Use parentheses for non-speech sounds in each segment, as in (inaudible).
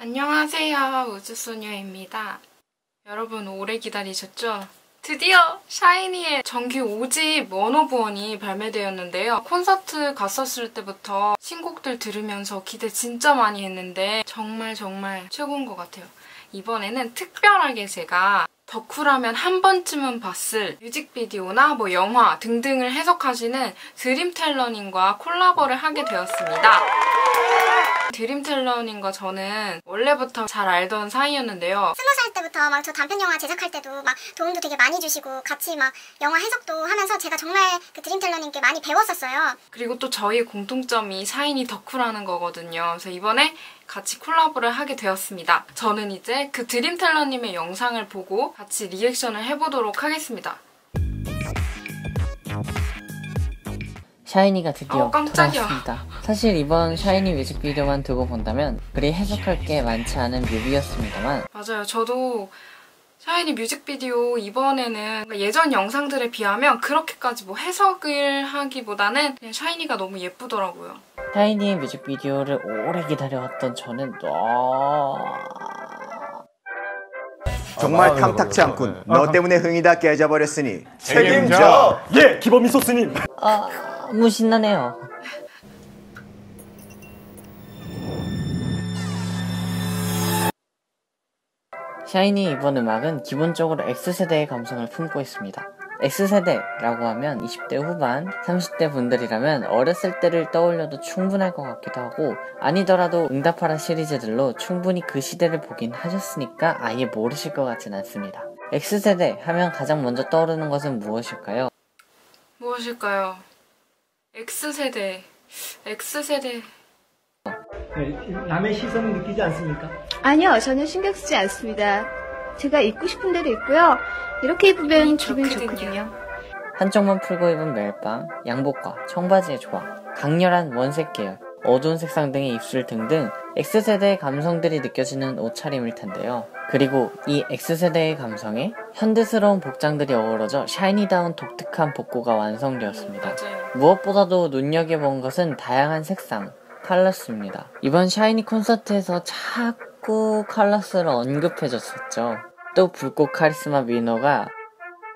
안녕하세요. 우주소녀입니다. 여러분 오래 기다리셨죠? 드디어 샤이니의 정규 5집 원오브원이 발매되었는데요. 콘서트 갔었을 때부터 신곡들 들으면서 기대 진짜 많이 했는데 정말 정말 최고인 것 같아요. 이번에는 특별하게 제가 덕후라면 한 번쯤은 봤을 뮤직비디오나 뭐 영화 등등을 해석하시는 드림텔러님과 콜라보를 하게 되었습니다. 드림텔러님과 저는 원래부터 잘 알던 사이였는데요. 스무 살 때부터 막 저 단편 영화 제작할 때도 막 도움도 되게 많이 주시고 같이 막 영화 해석도 하면서 제가 정말 그 드림텔러님께 많이 배웠었어요. 그리고 또 저희 공통점이 샤이니 덕후라는 거거든요. 그래서 이번에 같이 콜라보를 하게 되었습니다. 저는 이제 그 드림텔러님의 영상을 보고 같이 리액션을 해보도록 하겠습니다. 샤이니가 드디어 어. 돌아왔습니다. 사실 이번 샤이니 뮤직비디오만 두고 본다면 그리 해석할 게 많지 않은 뮤비였습니다만 맞아요. 저도 샤이니 뮤직비디오 이번에는 예전 영상들에 비하면 그렇게까지 뭐 해석을 하기보다는 그냥 샤이니가 너무 예쁘더라고요. 샤이니의 뮤직비디오를 오래 기다려왔던 저는 너무 정말 아, 탐탁치 않군. 너 아, 때문에 흥이 다 깨져버렸으니 책임져. 예, 기범이 소스님. 너무 신나네요. 샤이니 이번 음악은 기본적으로 X세대의 감성을 품고 있습니다. X세대라고 하면 20대 후반, 30대 분들이라면 어렸을 때를 떠올려도 충분할 것 같기도 하고 아니더라도 응답하라 시리즈들로 충분히 그 시대를 보긴 하셨으니까 아예 모르실 것 같진 않습니다. X세대 하면 가장 먼저 떠오르는 것은 무엇일까요? 무엇일까요? X세대. X세대. 네, 남의 시선을 느끼지 않습니까? 아니요, 전혀 신경 쓰지 않습니다. 제가 입고 싶은 대로 입고요. 이렇게 입으면 기분이 좋거든요. 좋거든요. 한쪽만 풀고 입은 멜빵, 양복과 청바지의 조합, 강렬한 원색 계열, 어두운 색상 등의 입술 등등 X세대의 감성들이 느껴지는 옷차림일 텐데요. 그리고 이 X세대의 감성에 현대스러운 복장들이 어우러져 샤이니다운 독특한 복고가 완성되었습니다. 맞아요. 무엇보다도 눈여겨본 것은 다양한 색상, Colors입니다. 이번 샤이니 콘서트에서 자꾸 Colors를 언급해줬었죠. 또 불꽃 카리스마 미노가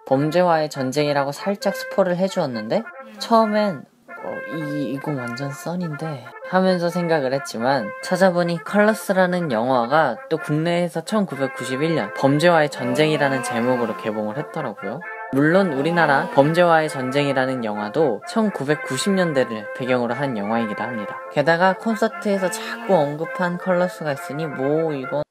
범죄와의 전쟁이라고 살짝 스포를 해주었는데 처음엔 어, 이, 이거 완전 썬인데 하면서 생각을 했지만 찾아보니 Colors라는 영화가 또 국내에서 1991년 범죄와의 전쟁이라는 제목으로 개봉을 했더라고요. 물론 우리나라 범죄와의 전쟁이라는 영화도 1990년대를 배경으로 한 영화이기도 합니다. 게다가 콘서트에서 자꾸 언급한 Colors가 있으니 뭐 이건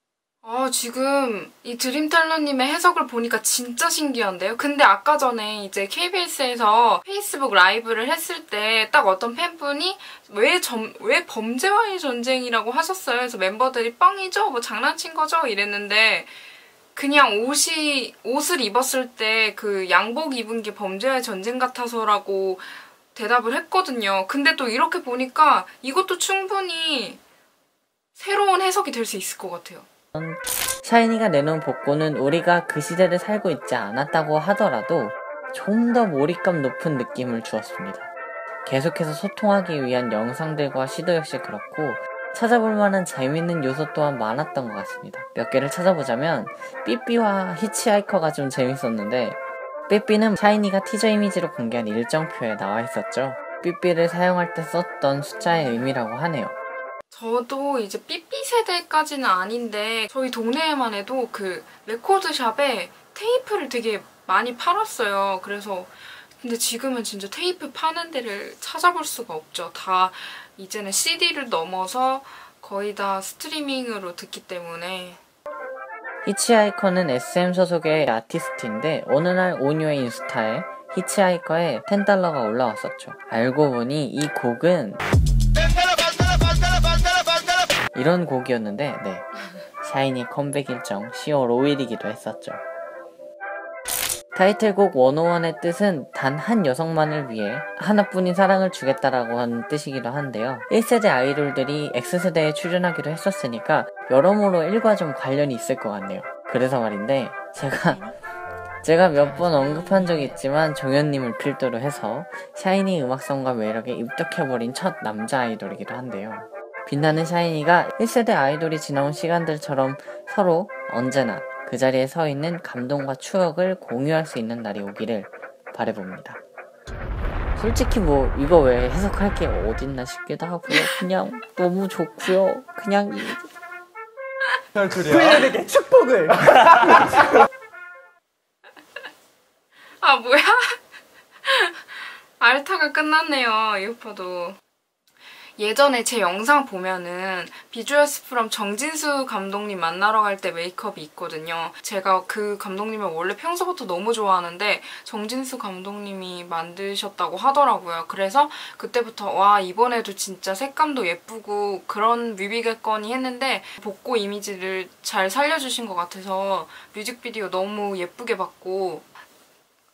아, 지금 이 드림탈러님의 해석을 보니까 진짜 신기한데요? 근데 아까 전에 이제 KBS에서 페이스북 라이브를 했을 때 딱 어떤 팬분이 왜, 점, 왜 범죄와의 전쟁이라고 하셨어요? 그래서 멤버들이 뻥이죠? 뭐 장난친 거죠? 이랬는데 그냥 옷이, 옷을 입었을 때 그 양복 입은 게 범죄와의 전쟁 같아서라고 대답을 했거든요. 근데 또 이렇게 보니까 이것도 충분히 새로운 해석이 될 수 있을 것 같아요. 샤이니가 내놓은 복고는 우리가 그 시대를 살고 있지 않았다고 하더라도 좀 더 몰입감 높은 느낌을 주었습니다. 계속해서 소통하기 위한 영상들과 시도 역시 그렇고 찾아볼 만한 재밌는 요소 또한 많았던 것 같습니다. 몇 개를 찾아보자면 삐삐와 히치하이커가 좀 재밌었는데 삐삐는 샤이니가 티저 이미지로 공개한 일정표에 나와 있었죠. 삐삐를 사용할 때 썼던 숫자의 의미라고 하네요. 저도 이제 삐삐 세대까지는 아닌데 저희 동네에만 해도 그 레코드샵에 테이프를 되게 많이 팔았어요. 그래서 근데 지금은 진짜 테이프 파는 데를 찾아볼 수가 없죠. 다 이제는 CD를 넘어서 거의 다 스트리밍으로 듣기 때문에 히치하이커는 SM 소속의 아티스트인데 어느 날 온유의 인스타에 히치하이커에 10달러가 올라왔었죠. 알고 보니 이 곡은 이런 곡이었는데 네 샤이니 컴백 일정 10월 5일이기도 했었죠. 타이틀곡 101의 뜻은 단 한 여성만을 위해 하나뿐인 사랑을 주겠다라고 하는 뜻이기도 한데요. 1세대 아이돌들이 X세대에 출연하기도 했었으니까 여러모로 일과 좀 관련이 있을 것 같네요. 그래서 말인데 제가 (laughs) 제가 몇 번 언급한 적이 있지만 종현님을 필두로 해서 샤이니 음악성과 매력에 입덕해버린 첫 남자 아이돌이기도 한데요. 빛나는 샤이니가 1세대 아이돌이 지나온 시간들처럼 서로 언제나 그 자리에 서 있는 감동과 추억을 공유할 수 있는 날이 오기를 바래봅니다. 솔직히 뭐 이거 왜 해석할 게 어딨나 싶기도 하고요. 그냥 너무 좋고요. 그냥 플레에게 축복을. 아 뭐야? 알타가 끝났네요 이 오빠도 예전에 제 영상 보면은 비주얼 스프럼 정진수 감독님 만나러 갈 때 메이크업이 있거든요. 제가 그 감독님을 원래 평소부터 너무 좋아하는데 정진수 감독님이 만드셨다고 하더라고요. 그래서 그때부터 와 이번에도 진짜 색감도 예쁘고 그런 뮤비겠거니 했는데 복고 이미지를 잘 살려주신 것 같아서 뮤직비디오 너무 예쁘게 봤고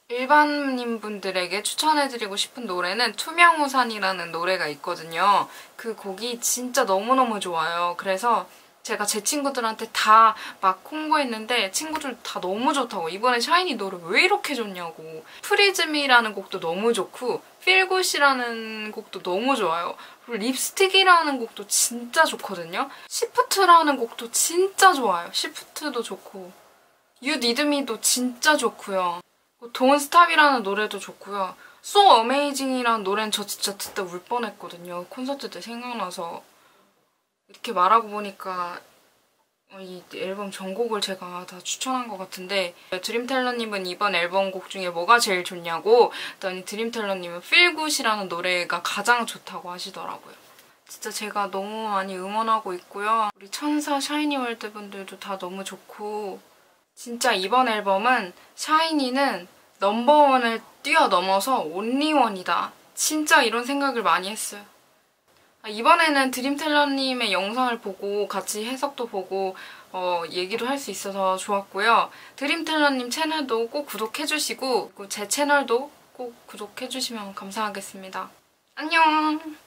일반인 분들에게 추천해드리고 싶은 노래는 투명우산이라는 노래가 있거든요. 그 곡이 진짜 너무너무 좋아요. 그래서 제가 제 친구들한테 다 막 홍보했는데 친구들 다 너무 좋다고 이번에 샤이니 노래 왜 이렇게 좋냐고 프리즘이라는 곡도 너무 좋고 Feel Good이라는 곡도 너무 좋아요. 그리고 립스틱이라는 곡도 진짜 좋거든요. Shift라는 곡도 진짜 좋아요. Shift도 좋고 U Need Me도 진짜 좋고요. Don't Stop이라는 노래도 좋고요. So Amazing이라는 노래는 저 진짜 듣다 울 뻔했거든요. 콘서트 때 생각나서 이렇게 말하고 보니까 이 앨범 전곡을 제가 다 추천한 것 같은데 드림텔러님은 이번 앨범 곡 중에 뭐가 제일 좋냐고 했더니 드림텔러님은 Feel Good이라는 노래가 가장 좋다고 하시더라고요. 진짜 제가 너무 많이 응원하고 있고요. 우리 천사 샤이니월드 분들도 다 너무 좋고 진짜 이번 앨범은 샤이니는 넘버원을 뛰어넘어서 온리원이다. 진짜 이런 생각을 많이 했어요. 아, 이번에는 드림텔러님의 영상을 보고 같이 해석도 보고 어, 얘기도 할 수 있어서 좋았고요. 드림텔러님 채널도 꼭 구독해주시고 제 채널도 꼭 구독해주시면 감사하겠습니다. 안녕!